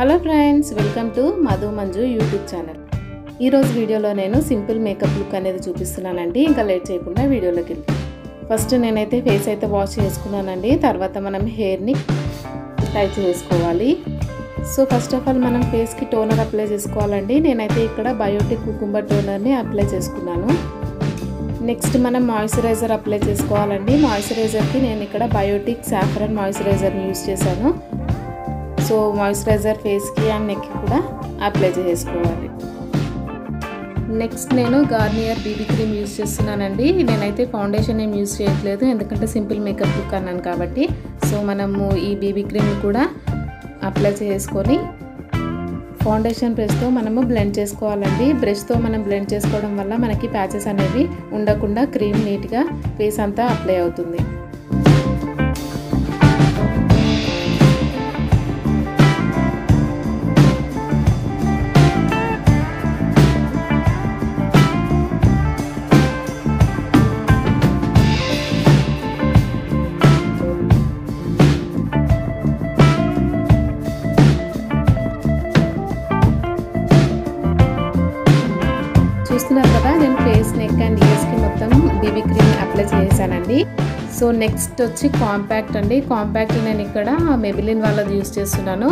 Hello friends welcome to Madhu Manju YouTube channel. ఈరోజు వీడియోలో నేను సింపుల్ మేకప్ లుక్ అనేది చూపిస్తున్నానండి. ఇంకా లేట్ చేయకుండా వీడియోలోకి వెళ్ళి ఫస్ట్ నేనైతే ఫేస్ అయితే వాష్ చేసుకున్నానండి. తర్వాత మనం హెయిర్ని టై చేసుకోవాలి. సో ఫస్ట్ ఆఫ్ ఆల్ మనం ఫేస్కి టోనర్ అప్లై చేసుకోవాలండి. నేనైతే ఇక్కడ బయోటిక్ కుకుంబర్ టోనర్ని అప్లై చేసుకున్నాను. నెక్స్ట్ మనం మాయిశ్చరైజర్ అప్లై చేసుకోవాలండి. మాయిశ్చరైజర్కి నేను ఇక్కడ బయోటిక్ సాఫ్రన్ మాయిశ్చరైజర్ని యూస్ చేశాను. సో మాయిశ్చరైజర్ ఫేస్కి అండ్ నెక్కి కూడా అప్లై చేసుకోవాలి నెక్స్ట్ నేను గార్నియర్ బీబీ క్రీమ్ యూస్ చేస్తున్నానండి. నేనైతే ఫౌండేషన్ ఏం యూస్ చేయట్లేదు. ఎందుకంటే సింపుల్ మేకప్ లుక్ అన్నాను కాబట్టి. సో మనము ఈ బీబీ క్రీమ్ కూడా అప్లై చేసుకొని ఫౌండేషన్ బ్రష్తో మనము బ్లెండ్ చేసుకోవాలండి. బ్రష్తో మనం బ్లెండ్ చేసుకోవడం వల్ల మనకి ప్యాచెస్ అనేవి ఉండకుండా క్రీమ్ నీట్గా ఫేస్ అంతా అప్లై అవుతుంది. చూస్తున్నారు కదా నేను ఫేస్ నెక్ అండ్ ఇయర్స్కి మొత్తం బీబీ క్రీమ్ అప్లై చేశానండి. సో నెక్స్ట్ వచ్చి కాంపాక్ట్ అండి. కాంపాక్ట్ నేను ఇక్కడ మెబిలిన్ వాళ్ళది యూస్ చేస్తున్నాను.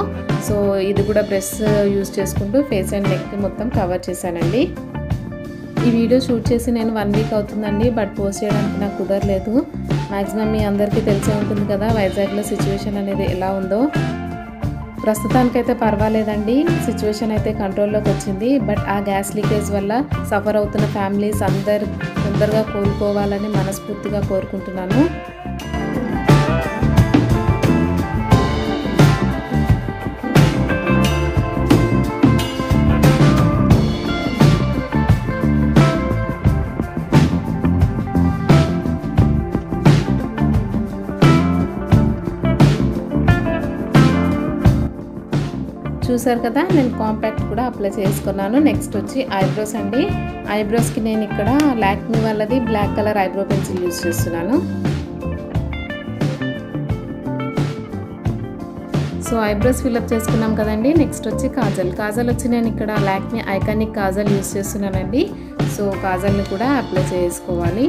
సో ఇది కూడా బ్రష్ యూస్ చేసుకుంటూ ఫేస్ అండ్ నెక్ మొత్తం కవర్ చేశానండి. ఈ వీడియో షూట్ చేసి నేను వన్ వీక్ అవుతుందండి బట్ పోస్ట్ చేయడానికి నాకు కుదరలేదు. మ్యాక్సిమం మీ అందరికీ తెలిసే ఉంటుంది కదా వైజాగ్లో సిచ్యువేషన్ అనేది ఎలా ఉందో. ప్రస్తుతానికైతే పర్వాలేదండి. సిచ్యువేషన్ అయితే కంట్రోల్లోకి వచ్చింది. బట్ ఆ గ్యాస్ లీకేజ్ వల్ల సఫర్ అవుతున్న ఫ్యామిలీస్ అందరు తొందరగా కోలుకోవాలని మనస్ఫూర్తిగా కోరుకుంటున్నాను. చూసారు కదా నేను కాంపాక్ట్ కూడా అప్లై చేసుకున్నాను. నెక్స్ట్ వచ్చి ఐబ్రోస్ అండి. ఐబ్రోస్కి నేను ఇక్కడ లాక్మీ వాళ్ళది black colour eyebrow pencil use చేస్తున్నాను. సో ఐబ్రోస్ ఫిల్అప్ చేసుకున్నాం కదండి. నెక్స్ట్ వచ్చి కాజల్. కాజల్ వచ్చి నేను ఇక్కడ లాక్మీ ఐకానిక్ కాజల్ యూజ్ చేస్తున్నానండి. సో కాజల్ని కూడా అప్లై చేసుకోవాలి.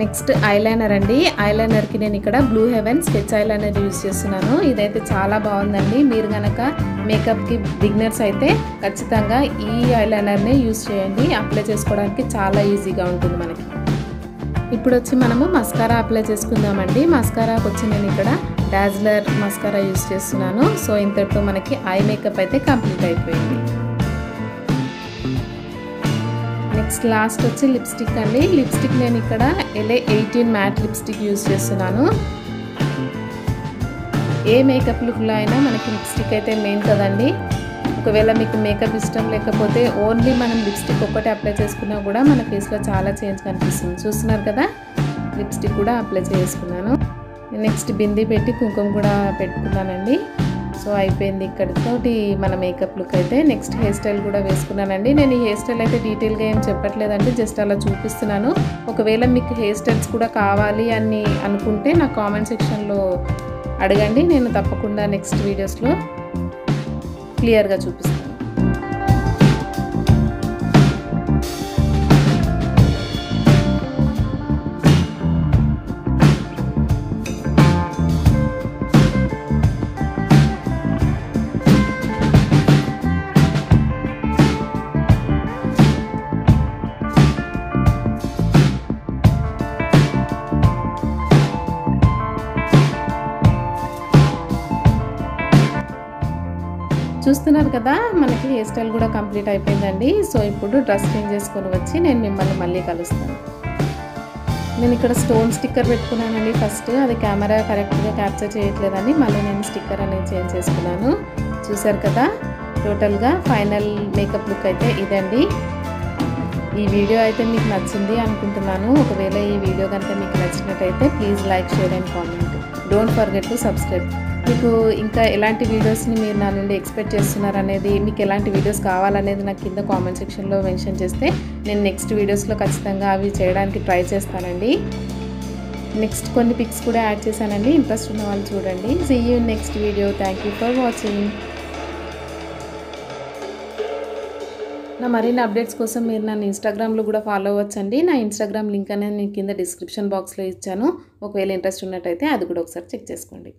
నెక్స్ట్ ఐలైనర్ అండి. ఐలైనర్కి నేను ఇక్కడ blue heaven sketch eyeliner use చేస్తున్నాను. ఇదైతే చాలా బాగుందండి. మీరు కనుక మేకప్కి బిగ్నర్స్ అయితే ఖచ్చితంగా ఈ ఐలైనర్నే యూజ్ చేయండి. అప్లై చేసుకోవడానికి చాలా ఈజీగా ఉంటుంది మనకి. ఇప్పుడు వచ్చి మనము మస్కారా అప్లై చేసుకుందామండి. మస్కారాకి వచ్చి నేను ఇక్కడ డాజ్లర్ మస్కారా యూజ్ చేస్తున్నాను. సో ఇంతటితో మనకి ఐ మేకప్ అయితే కంప్లీట్ అయిపోయింది. నెక్స్ట్ లాస్ట్ వచ్చి లిప్స్టిక్ అండి. లిప్స్టిక్ నేను ఇక్కడ Elle eighteen matte lipstick use చేస్తున్నాను. ఏ మేకప్ లుక్లో అయినా మనకి లిప్స్టిక్ అయితే మెయిన్ కదండి. ఒకవేళ మీకు మేకప్ ఇష్టం లేకపోతే ఓన్లీ మనం లిప్స్టిక్ ఒక్కటే అప్లై చేసుకున్నా కూడా మన ఫేస్లో చాలా చేంజ్ కనిపిస్తుంది. చూస్తున్నారు కదా? లిప్స్టిక్ కూడా అప్లై చేసుకున్నాను. నెక్స్ట్ బింది పెట్టి కుంకుమ కూడా పెట్టుకున్నానండి. సో అయిపోయింది ఇక్కడితోటి మన మేకప్ లుక్ అయితే. నెక్స్ట్ హెయిర్ స్టైల్ కూడా వేసుకున్నానండి. నేను ఈ హెయిర్ స్టైల్ అయితే డీటెయిల్గా ఏం చెప్పట్లేదండి. జస్ట్ అలా చూపిస్తున్నాను. ఒకవేళ మీకు హెయిర్ స్టైల్స్ కూడా కావాలి అని అనుకుంటే నా కామెంట్ సెక్షన్లో అడగండి. నేను తప్పకుండా నెక్స్ట్ వీడియోస్లో క్లియర్గా చూపిస్తాను. చూస్తున్నారు కదా మనకి హెయిర్ స్టైల్ కూడా కంప్లీట్ అయిపోయిందండి. సో ఇప్పుడు డ్రెస్ చేంజ్ చేసుకొని వచ్చి నేను మిమ్మల్ని మళ్ళీ కలుస్తాను. నేను ఇక్కడ స్టోన్ స్టిక్కర్ పెట్టుకున్నానండి ఫస్ట్ అది కెమెరా కరెక్ట్గా క్యాప్చర్ చేయట్లేదని మళ్ళీ నేను స్టిక్కర్ అనేది చేంజ్ చేసుకున్నాను. చూసారు కదా టోటల్గా ఫైనల్ మేకప్ లుక్ అయితే ఇదండి. ఈ వీడియో అయితే మీకు నచ్చింది అనుకుంటున్నాను. ఒకవేళ ఈ వీడియో కనుక మీకు నచ్చినట్టయితే please like share and comment don't forget to subscribe మీకు ఇంకా ఎలాంటి వీడియోస్ని మీరు నా నుండి ఎక్స్పెక్ట్ చేస్తున్నారు అనేది మీకు ఎలాంటి వీడియోస్ కావాలనేది నాకు కింద కామెంట్ సెక్షన్లో మెన్షన్ చేస్తే నేను నెక్స్ట్ వీడియోస్లో ఖచ్చితంగా అవి చేయడానికి ట్రై చేస్తానండి. నెక్స్ట్ కొన్ని పిక్స్ కూడా యాడ్ చేశానండి. ఇంట్రెస్ట్ ఉన్న వాళ్ళు చూడండి. See you next video thank you for watching నా మరిన్ని అప్డేట్స్ కోసం మీరు నన్ను ఇన్స్టాగ్రామ్లో కూడా ఫాలో అవ్వచ్చండి. నా ఇన్స్టాగ్రామ్ లింక్ అనేది నేను కింద డిస్క్రిప్షన్ బాక్స్లో ఇచ్చాను. ఒకవేళ ఇంట్రెస్ట్ ఉన్నట్టయితే అది కూడా ఒకసారి చెక్ చేసుకోండి.